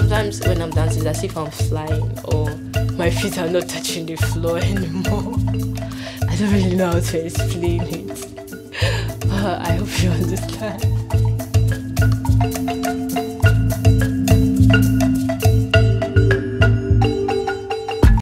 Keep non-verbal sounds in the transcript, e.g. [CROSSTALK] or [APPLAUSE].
Sometimes when I'm dancing, it's as if I'm flying or my feet are not touching the floor [LAUGHS] anymore. I don't really know how to explain it. [LAUGHS] but I hope you understand.